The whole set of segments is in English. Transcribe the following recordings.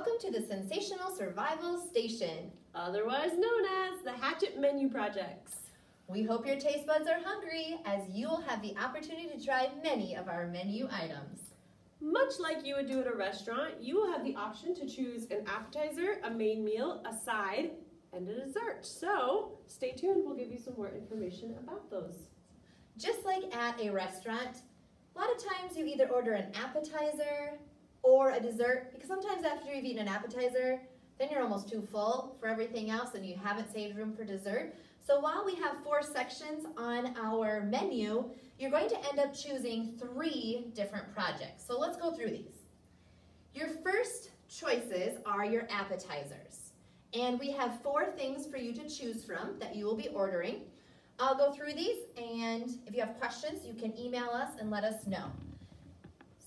Welcome to the Sensational Survival Station. otherwise known as the Hatchet Menu Projects. We hope your taste buds are hungry as you will have the opportunity to try many of our menu items. Much like you would do at a restaurant, you will have the option to choose an appetizer, a main meal, a side, and a dessert. So stay tuned, we'll give you some more information about those. Just like at a restaurant, a lot of times you either order an appetizer or a dessert because sometimes after you've eaten an appetizer, then you're almost too full for everything else and you haven't saved room for dessert. So while we have four sections on our menu, you're going to end up choosing three different projects. So let's go through these. Your first choices are your appetizers. And we have four things for you to choose from that you will be ordering. I'll go through these and if you have questions, you can email us and let us know.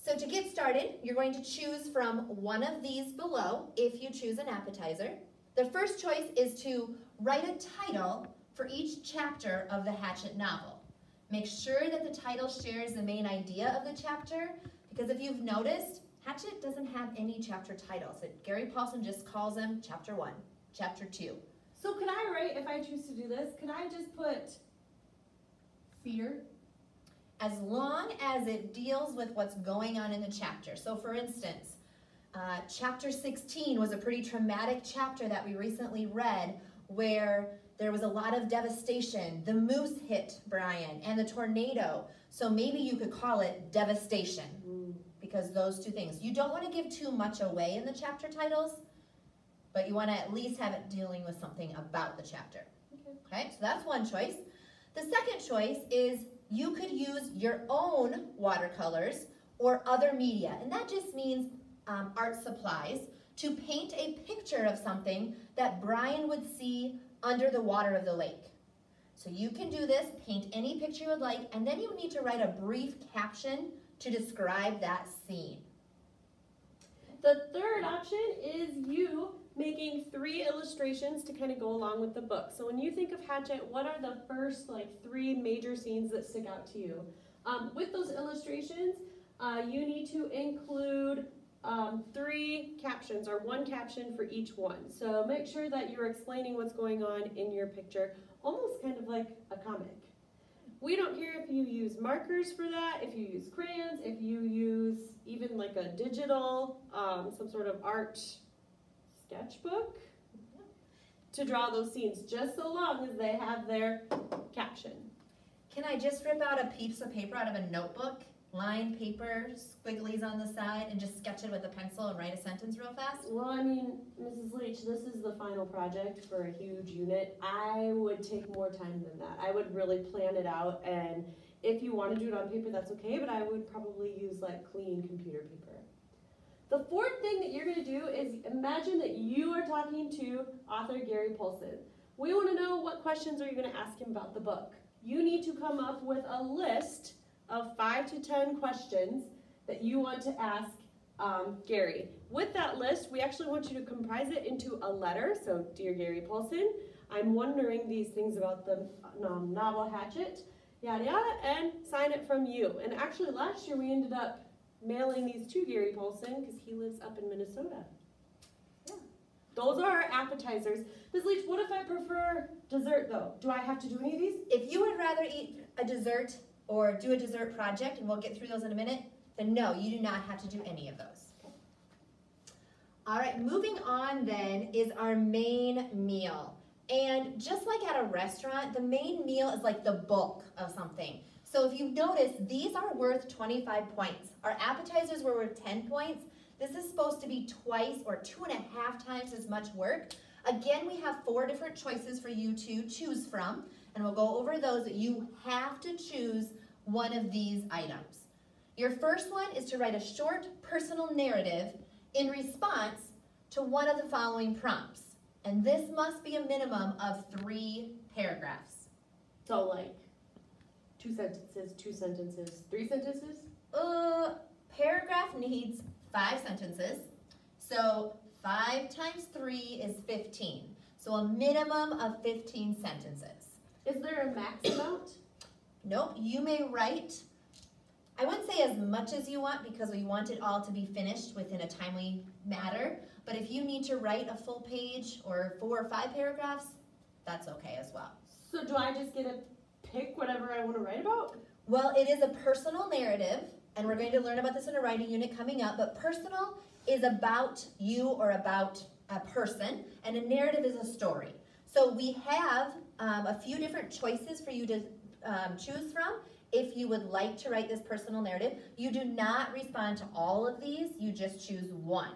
So to get started, you're going to choose from one of these below if you choose an appetizer. The first choice is to write a title for each chapter of the Hatchet novel. Make sure that the title shares the main idea of the chapter because if you've noticed, Hatchet doesn't have any chapter titles. Gary Paulsen just calls them chapter one, chapter two. So could I write, if I choose to do this, could I just put fear? As long as it deals with what's going on in the chapter. So for instance, uh, chapter 16 was a pretty traumatic chapter that we recently read where there was a lot of devastation. The moose hit Brian and the tornado. So maybe you could call it devastation because those two things. You don't want to give too much away in the chapter titles, but you want to at least have it dealing with something about the chapter. Okay. Okay, so that's one choice. The second choice is you could use your own watercolors or other media, and that just means um, art supplies, to paint a picture of something that Brian would see under the water of the lake. So you can do this, paint any picture you would like, and then you need to write a brief caption to describe that scene. The third option is you making three illustrations to kind of go along with the book. So when you think of Hatchet, what are the first like three major scenes that stick out to you? Um, with those illustrations, uh, you need to include um, three captions or one caption for each one. So make sure that you're explaining what's going on in your picture, almost kind of like a comic. We don't care if you use markers for that, if you use crayons, if you use even like a digital, um, some sort of art sketchbook to draw those scenes, just so long as they have their caption. Can I just rip out a piece of paper out of a notebook, line paper, squigglies on the side, and just sketch it with a pencil and write a sentence real fast? Well, I mean, Mrs. Leach, this is the final project for a huge unit. I would take more time than that. I would really plan it out, and if you want to do it on paper, that's okay, but I would probably use like clean computer paper. The fourth thing that you're going to do is imagine that you are talking to author Gary Paulsen. We want to know what questions are you going to ask him about the book. You need to come up with a list of five to ten questions that you want to ask um, Gary. With that list, we actually want you to comprise it into a letter. So, dear Gary Paulsen, I'm wondering these things about the novel Hatchet, yada yada, and sign it from you. And actually, last year we ended up mailing these to Gary Paulsen because he lives up in Minnesota. Yeah. Those are our appetizers. Ms. Leach, what if I prefer dessert though? Do I have to do any of these? If you would rather eat a dessert or do a dessert project, and we'll get through those in a minute, then no, you do not have to do any of those. All right, moving on then is our main meal. And just like at a restaurant, the main meal is like the bulk of something. So if you notice, these are worth 25 points. Our appetizers were worth 10 points. This is supposed to be twice or two and a half times as much work. Again, we have four different choices for you to choose from, and we'll go over those, you have to choose one of these items. Your first one is to write a short personal narrative in response to one of the following prompts. And this must be a minimum of three paragraphs. So like two sentences, two sentences, three sentences? Uh, paragraph needs five sentences. So five times three is 15. So a minimum of 15 sentences. Is there a max amount? Nope, you may write I wouldn't say as much as you want because we want it all to be finished within a timely matter. But if you need to write a full page or four or five paragraphs, that's okay as well. So do I just get to pick whatever I want to write about? Well, it is a personal narrative, and we're going to learn about this in a writing unit coming up, but personal is about you or about a person, and a narrative is a story. So we have um, a few different choices for you to um, choose from if you would like to write this personal narrative. You do not respond to all of these, you just choose one.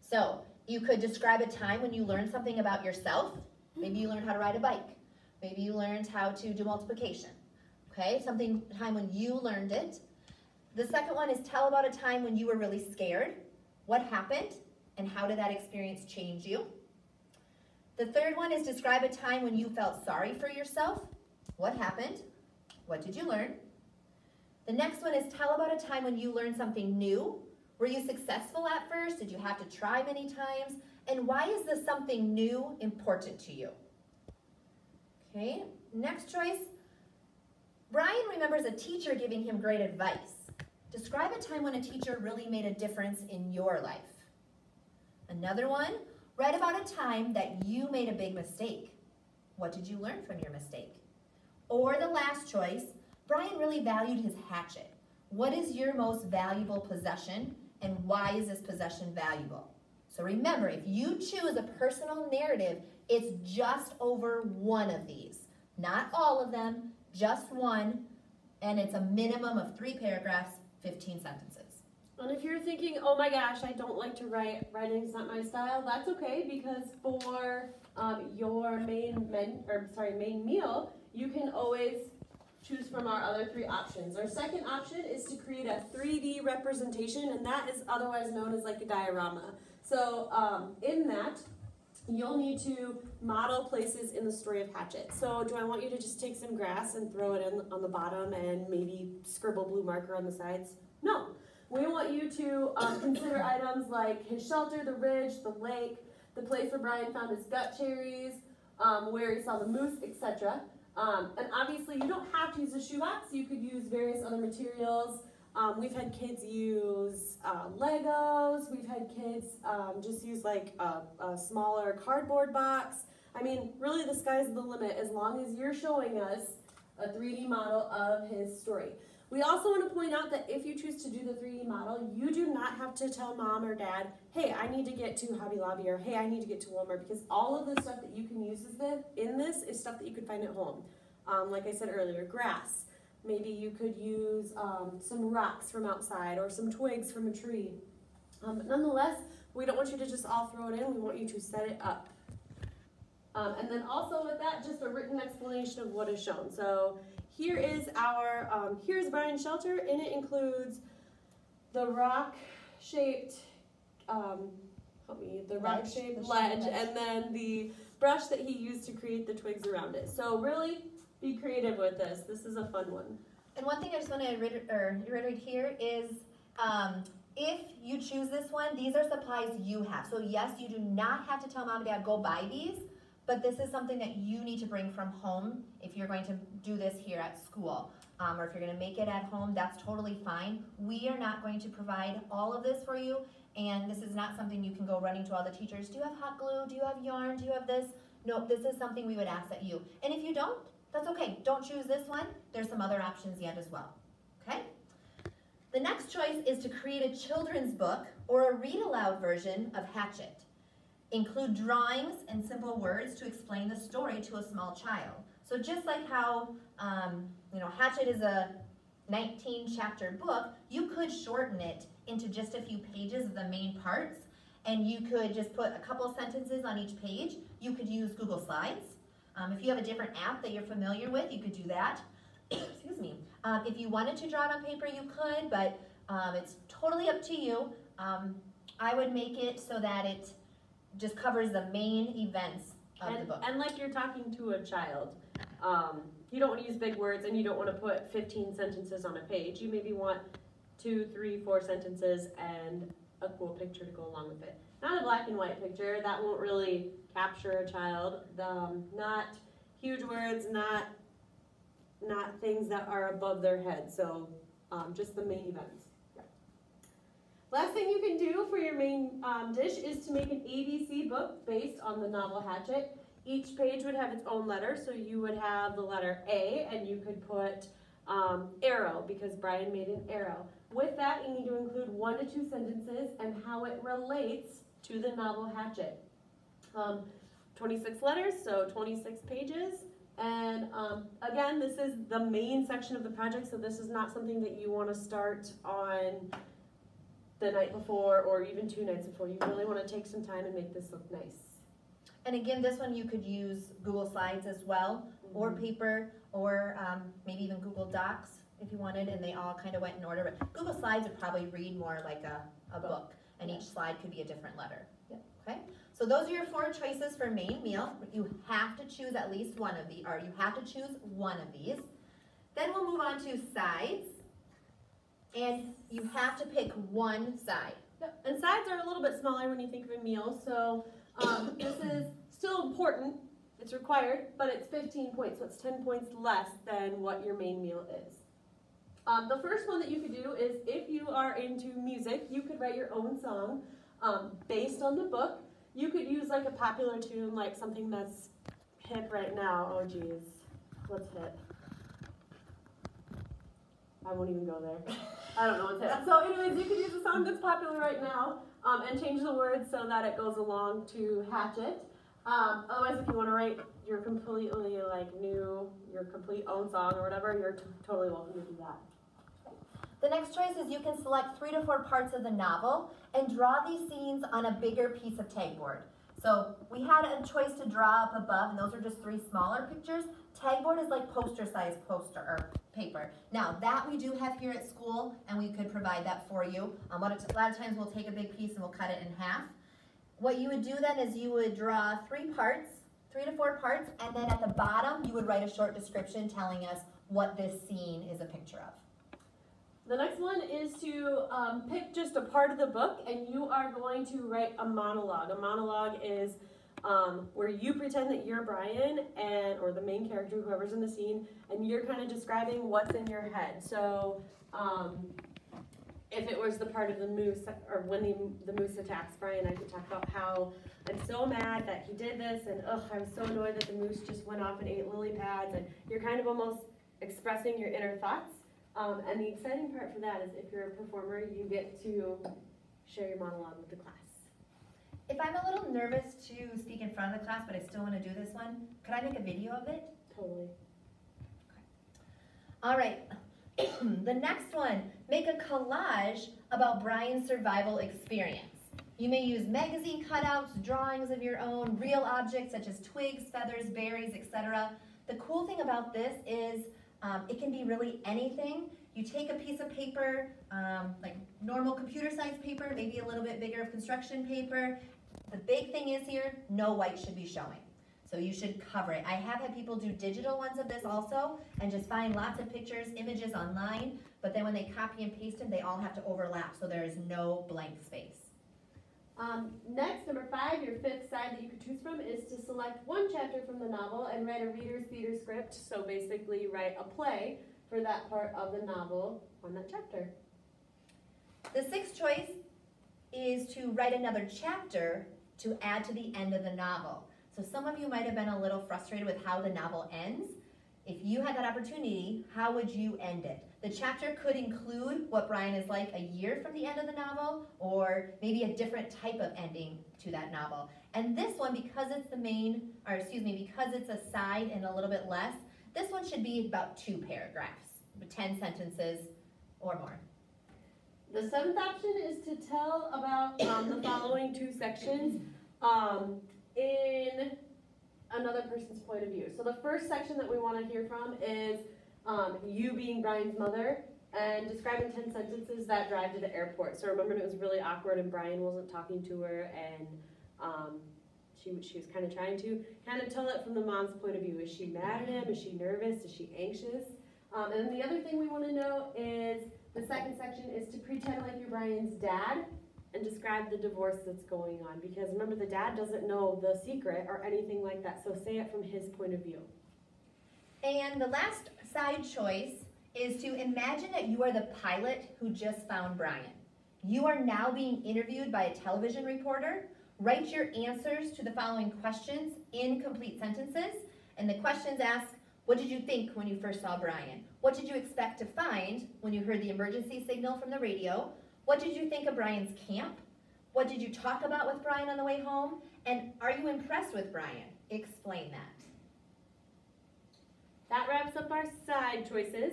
So you could describe a time when you learned something about yourself. Maybe you learned how to ride a bike. Maybe you learned how to do multiplication. Okay, something time when you learned it. The second one is tell about a time when you were really scared. What happened and how did that experience change you? The third one is describe a time when you felt sorry for yourself. What happened? What did you learn? The next one is tell about a time when you learned something new. Were you successful at first? Did you have to try many times? And why is this something new important to you? Okay, next choice. Brian remembers a teacher giving him great advice. Describe a time when a teacher really made a difference in your life. Another one, write about a time that you made a big mistake. What did you learn from your mistake? Or the last choice, Brian really valued his hatchet. What is your most valuable possession and why is this possession valuable? So remember, if you choose a personal narrative, it's just over one of these. Not all of them, just one, and it's a minimum of three paragraphs, 15 sentences. And if you're thinking, oh my gosh, I don't like to write, writing's not my style, that's okay because for um, your main men, or sorry, main meal, you can always choose from our other three options. Our second option is to create a 3D representation, and that is otherwise known as like a diorama. So um, in that, you'll need to model places in the story of Hatchet. So do I want you to just take some grass and throw it in on the bottom and maybe scribble blue marker on the sides? No. We want you to um, consider items like his shelter, the ridge, the lake, the place where Brian found his gut cherries, um, where he saw the moose, etc. Um, and obviously, you don't have to use a shoebox. You could use various other materials. Um, we've had kids use uh, Legos. We've had kids um, just use like a, a, smaller cardboard box. I mean, really, the sky's the limit as long as you're showing us a 3D model of his story. We also want to point out that if you choose to do the 3D model, you do not have to tell mom or dad, hey, I need to get to Hobby Lobby or hey, I need to get to Walmart because all of the stuff that you can use in this is stuff that you could find at home. Um, like I said earlier, grass. Maybe you could use um, some rocks from outside or some twigs from a tree. Um, but nonetheless, we don't want you to just all throw it in, we want you to set it up. Um, and then also with that, just a written explanation of what is shown. So here is our, um, here's Brian's shelter, and it includes the rock-shaped, um, help me, the rock-shaped ledge, ledge, and then the brush that he used to create the twigs around it. So really, be creative with this. This is a fun one. And one thing I just want to reiterate here is um, if you choose this one, these are supplies you have. So yes, you do not have to tell mom and dad, go buy these, but this is something that you need to bring from home if you're going to do this here at school. Um, or if you're going to make it at home, that's totally fine. We are not going to provide all of this for you, and this is not something you can go running to all the teachers. Do you have hot glue? Do you have yarn? Do you have this? No, this is something we would ask that you. And if you don't, that's okay. Don't choose this one. There's some other options yet as well. Okay? The next choice is to create a children's book or a read aloud version of Hatchet. Include drawings and simple words to explain the story to a small child. So just like how, um, you know, Hatchet is a 19 chapter book, you could shorten it into just a few pages of the main parts and you could just put a couple sentences on each page. You could use Google Slides. Um, if you have a different app that you're familiar with, you could do that. Excuse me. Um, if you wanted to draw it on paper, you could, but um, it's totally up to you. Um, I would make it so that it just covers the main events of and, the book. And like you're talking to a child, um, you don't want to use big words and you don't want to put 15 sentences on a page. You maybe want two, three, four sentences and a cool picture to go along with it. Not a black and white picture, that won't really capture a child. Um, not huge words, not not things that are above their head. So um, just the main events. Last thing you can do for your main um, dish is to make an ABC book based on the novel Hatchet. Each page would have its own letter, so you would have the letter A, and you could put um, arrow because Brian made an arrow. With that, you need to include one to two sentences and how it relates to the novel Hatchet. Um, 26 letters, so 26 pages. And um, again, this is the main section of the project, so this is not something that you want to start on the night before or even two nights before. You really want to take some time and make this look nice. And again, this one you could use Google Slides as well, or Mhm. paper, or um, maybe even Google Docs if you wanted, and they all kind of went in order. But Google Slides would probably read more like a, a book, and each slide could be a different letter. Yep. Okay, so those are your four choices for main meal. You have to choose at least one of these, or you have to choose one of these. Then we'll move on to sides, and you have to pick one side. Yep, And sides are a little bit smaller when you think of a meal, so um, this is still important. It's required, but it's 15 points, so it's 10 points less than what your main meal is. Um, the first one that you could do is if you are into music, you could write your own song um, based on the book. You could use like a popular tune, like something that's hip right now. Oh geez, what's hip? I won't even go there. I don't know what's hip. So anyways, you could use a song that's popular right now um, and change the words so that it goes along to Hatchet. Um, otherwise, if you want to write your completely like new, your complete own song or whatever, you're totally welcome to do that. The next choice is you can select three to four parts of the novel and draw these scenes on a bigger piece of tagboard. So we had a choice to draw up above, and those are just three smaller pictures. Tagboard is like poster size poster or paper. Now that we do have here at school, and we could provide that for you. Um, a lot of times we'll take a big piece and we'll cut it in half. What you would do then is you would draw three parts, three to four parts, and then at the bottom you would write a short description telling us what this scene is a picture of. The next one is to um, pick just a part of the book, and you are going to write a monologue. A monologue is um, where you pretend that you're Brian and or the main character, whoever's in the scene, and you're kind of describing what's in your head. So, um, if it was the part of the moose, or when the, the moose attacks Brian, I could talk about how I'm so mad that he did this, and ugh, I was so annoyed that the moose just went off and ate lily pads, and you're kind of almost expressing your inner thoughts. Um, and the exciting part for that is if you're a performer, you get to share your monologue with the class. If I'm a little nervous to speak in front of the class, but I still want to do this one, could I make a video of it? Totally. All right. the next one, make a collage about Brian's survival experience. You may use magazine cutouts, drawings of your own, real objects such as twigs, feathers, berries, etc. The cool thing about this is um, it can be really anything. You take a piece of paper, um, like normal computer size paper, maybe a little bit bigger of construction paper. The big thing is here, no white should be showing. So you should cover it. I have had people do digital ones of this also and just find lots of pictures, images online, but then when they copy and paste them, they all have to overlap so there is no blank space. Um, next, number five, your fifth side that you could choose from is to select one chapter from the novel and write a reader's theater script. So basically, write a play for that part of the novel on that chapter. The sixth choice is to write another chapter to add to the end of the novel. So some of you might have been a little frustrated with how the novel ends. If you had that opportunity, how would you end it? The chapter could include what Brian is like a year from the end of the novel, or maybe a different type of ending to that novel. And this one, because it's the main, or excuse me, because it's a side and a little bit less, this one should be about two paragraphs, 10 sentences or more. The seventh option is to tell about um, the following two sections um, in another person's point of view. So the first section that we want to hear from is um, you being Brian's mother and describing 10 sentences that drive to the airport. So remember it was really awkward and Brian wasn't talking to her and um, she, she was kind of trying to kind of tell it from the mom's point of view. Is she mad at him? Is she nervous? Is she anxious? Um, and then the other thing we want to know is the second section is to pretend like you're Brian's dad and describe the divorce that's going on. Because remember, the dad doesn't know the secret or anything like that. So say it from his point of view. And the last side choice is to imagine that you are the pilot who just found Brian. You are now being interviewed by a television reporter. Write your answers to the following questions in complete sentences. And the questions ask, what did you think when you first saw Brian? What did you expect to find when you heard the emergency signal from the radio? What did you think of Brian's camp? What did you talk about with Brian on the way home? And are you impressed with Brian? Explain that. That wraps up our side choices.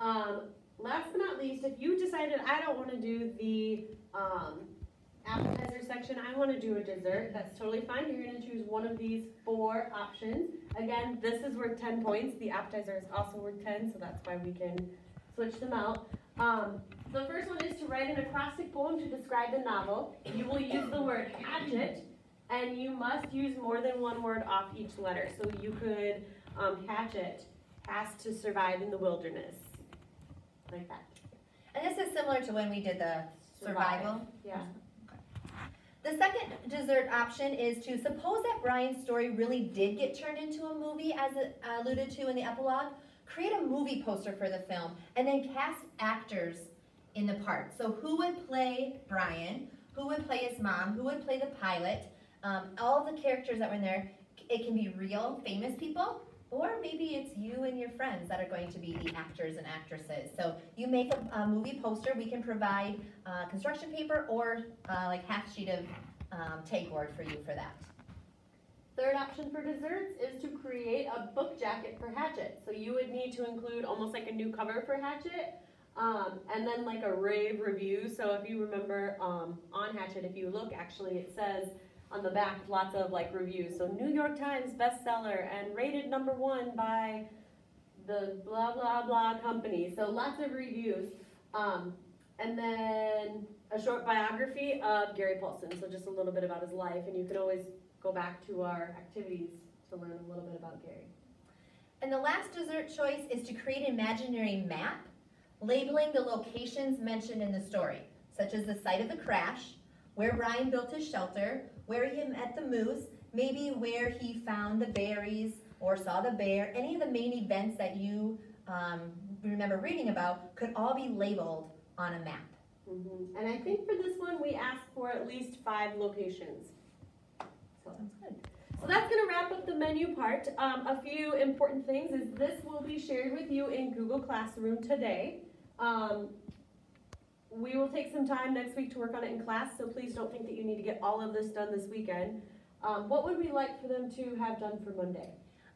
Um, last but not least, if you decided I don't want to do the um, appetizer section, I want to do a dessert, that's totally fine. You're going to choose one of these four options. Again, this is worth 10 points. The appetizer is also worth 10, so that's why we can switch them out. Um, the first one is to write an acrostic poem to describe the novel. You will use the word hatchet, and you must use more than one word off each letter. So you could um, hatchet has to survive in the wilderness, like that. And this is similar to when we did the survival. Yeah. The second dessert option is to suppose that Brian's story really did get turned into a movie, as it alluded to in the epilogue. Create a movie poster for the film and then cast actors in the part. So, who would play Brian? Who would play his mom? Who would play the pilot? Um, all the characters that were in there. It can be real, famous people, or maybe it's you and your friends that are going to be the actors and actresses. So you make a, a movie poster. We can provide uh, construction paper or uh, like half sheet of um, tagboard for you for that. Third option for desserts is to create a book jacket for Hatchet. So you would need to include almost like a new cover for Hatchet, um, and then like a rave review. So if you remember um, on Hatchet, if you look, actually it says on the back lots of like reviews. So New York Times bestseller and rated number one by the blah blah blah company. So lots of reviews. Um, and then a short biography of Gary Paulsen. So just a little bit about his life, and you could always go back to our activities to learn a little bit about Gary. And the last dessert choice is to create an imaginary map labeling the locations mentioned in the story, such as the site of the crash, where Brian built his shelter, where he met the moose, maybe where he found the berries or saw the bear, any of the main events that you um, remember reading about could all be labeled on a map. Mm-hmm. And I think for this one, we asked for at least five locations. So Sounds good. So that's going to wrap up the menu part. Um, a few important things is this will be shared with you in Google Classroom today. Um, we will take some time next week to work on it in class, so please don't think that you need to get all of this done this weekend. Um, what would we like for them to have done for Monday?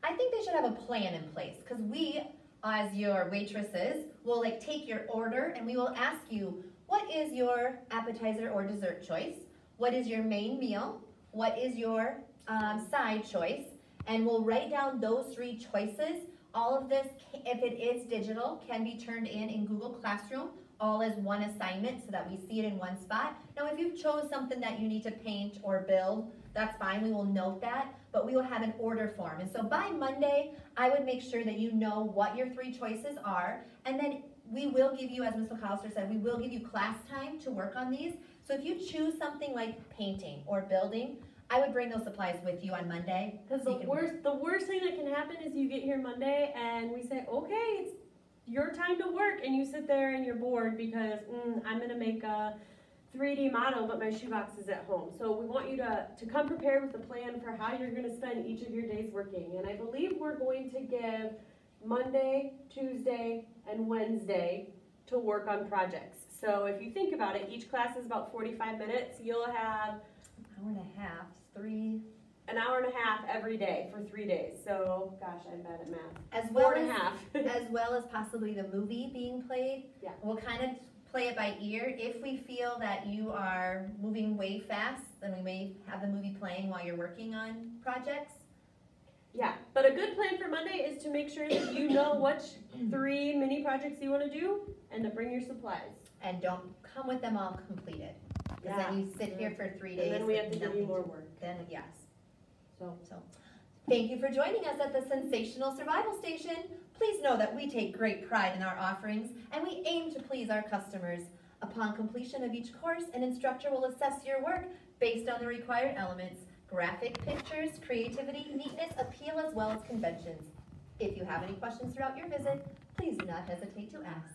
I think they should have a plan in place because we, as your waitresses, will like take your order and we will ask you what is your appetizer or dessert choice, what is your main meal, what is your um, side choice, and we'll write down those three choices. All of this, if it is digital, can be turned in in Google Classroom all as one assignment so that we see it in one spot. Now, if you've chose something that you need to paint or build, that's fine, we will note that, but we will have an order form. And so by Monday, I would make sure that you know what your three choices are, and then we will give you, as Ms. McAllister said, we will give you class time to work on these. So if you choose something like painting or building, I would bring those supplies with you on Monday. Because so the worst, the worst thing that can happen is you get here Monday and we say, okay, it's your time to work and you sit there and you're bored because mm, I'm gonna make a 3D model but my shoebox is at home. So we want you to, to come prepared with a plan for how you're gonna spend each of your days working. And I believe we're going to give Monday, Tuesday, and Wednesday to work on projects. So if you think about it, each class is about 45 minutes. You'll have an hour and a half, three, an hour and a half every day for three days. So, gosh, I'm bad at math. As well Four and as, a half. as well as possibly the movie being played. Yeah. We'll kind of play it by ear. If we feel that you are moving way fast, then we may have the movie playing while you're working on projects. Yeah, but a good plan for Monday is to make sure that you know which three mini projects you want to do and to bring your supplies. And don't come with them all completed. Because then you sit here for three days. And then we have to do more work. Then, yes. So, So, thank you for joining us at the Sensational Survival Station. Please know that we take great pride in our offerings and we aim to please our customers. Upon completion of each course, an instructor will assess your work based on the required elements, graphic pictures, creativity, neatness, appeal, as well as conventions. If you have any questions throughout your visit, please do not hesitate to ask.